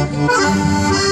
oh, you.